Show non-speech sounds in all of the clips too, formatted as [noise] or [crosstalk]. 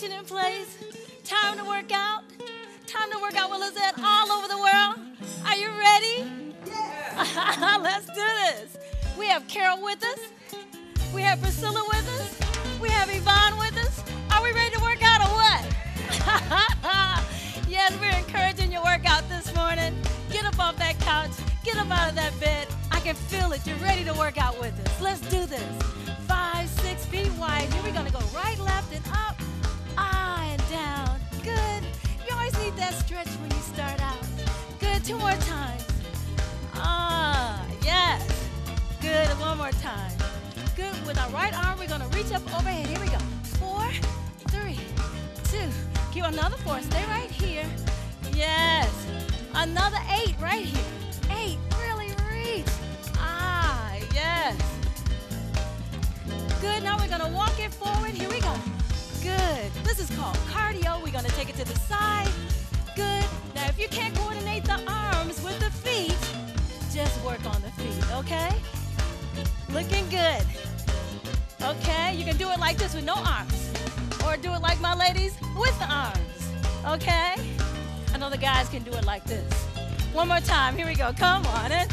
marching in place. Time to work out. Time to work out with Lazet all over the world. Are you ready? Yeah. [laughs] Let's do this. We have Carol with us. We have Priscilla with us. We have Yvonne with us. Are we ready to work out or what? [laughs] yes, we're encouraging your workout this morning. Get up off that couch. Get up out of that bed. I can feel it. You're ready to work out with us. Let's do this. Five, six feet wide. Here we're going to go right, Two more times. Ah, yes. Good. One more time. Good. With our right arm, we're going to reach up overhead. Here we go. Four, three, two. Keep another four. Stay right here. Yes. Another eight right here. Eight. Really reach. Ah, yes. Good. Now we're going to walk it forward. Here we go. Good. This is called cardio. We're going to take it to Looking good. Okay? You can do it like this with no arms. Or do it like my ladies with the arms. Okay? I know the guys can do it like this. One more time. Here we go. Come on in.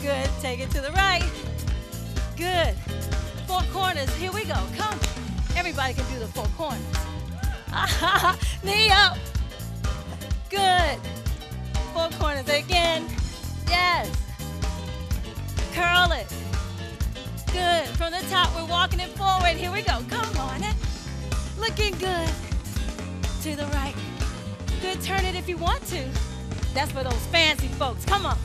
Good. Take it to the right. Good. Four corners. Here we go. Come. Everybody can do the four corners. [laughs] Knee up. Good. Four corners again. Yes. It forward. Here we go. Come on. In. Looking good. To the right. Good. Turn it if you want to. That's for those fancy folks. Come on.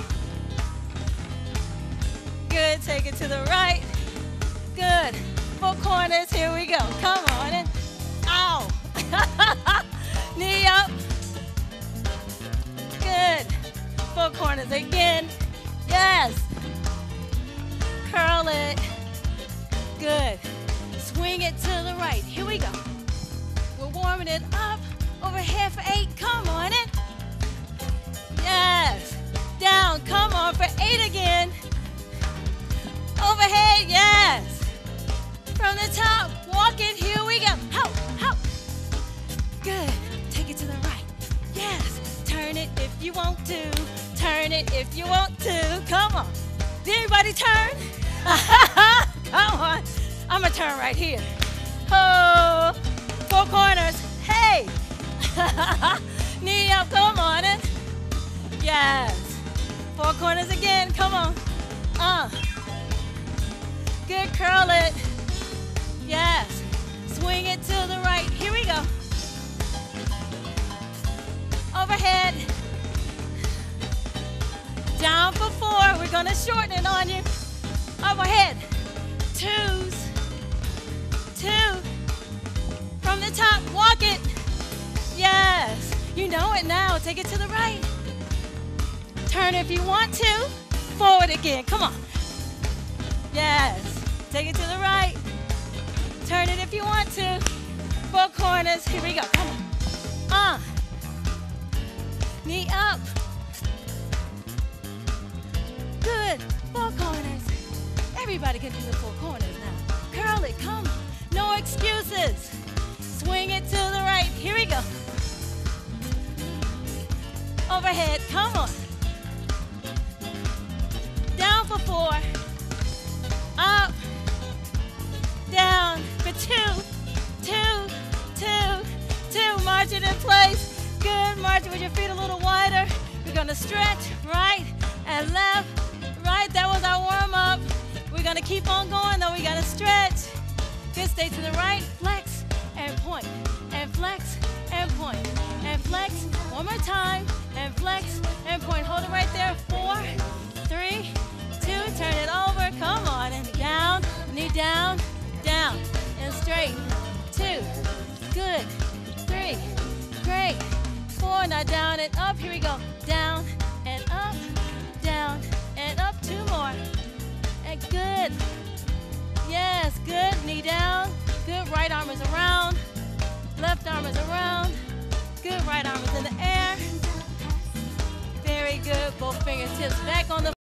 Good. Take it to the right. Good. Four corners. Here we go. Come on. In. Ow. [laughs] Knee up. Good. Four corners again. Yes. Curl it. Good. Swing it to the right. Here we go. We're warming it up. Overhead for eight. Come on in. Yes. Down. Come on for eight again. Overhead. Yes. From the top. Walk it. Here we go. Hop, hop. Good. Take it to the right. Yes. Turn it if you want to. Turn it if you want to. Come on. Did anybody turn? [laughs] Come on. I'm to turn right here. Oh, four corners. Hey. Knee up. Come on. In. Yes. Four corners again. Come on. Uh. Good. Curl it. Yes. Swing it to the right. Here we go. Overhead. Down for four. We're to shorten it on you. Overhead. Know it now. Take it to the right. Turn if you want to. Forward again. Come on. Yes. Take it to the right. Turn it if you want to. Four corners. Here we go. Come on. Uh. Knee up. Good. Four corners. Everybody can do the four corners now. Curl it. Come. No excuses. Swing it to the right. Here we go. Overhead. Come on. Down for four. Up. Down for two. Two. Two. Two. March it in place. Good. March it with your feet a little wider. We're going to stretch right and left. Right. That was our warm up. We're going to keep on going though. We got to stretch. Good. Stay to the right. Flex and point. And flex and point. And flex. One more time. Flex and point. Hold it right there. Four, three, two. Turn it over. Come on. And down. Knee down. Down. And straight. Two. Good. Three. Great. Four. Now down and up. Here we go. Down and up. Down and up. Two more. And good. Yes. Good. Knee down. Good. Right arm is around. Left arm is around. Good. Right arm is in the air. Good. Both fingertips back on the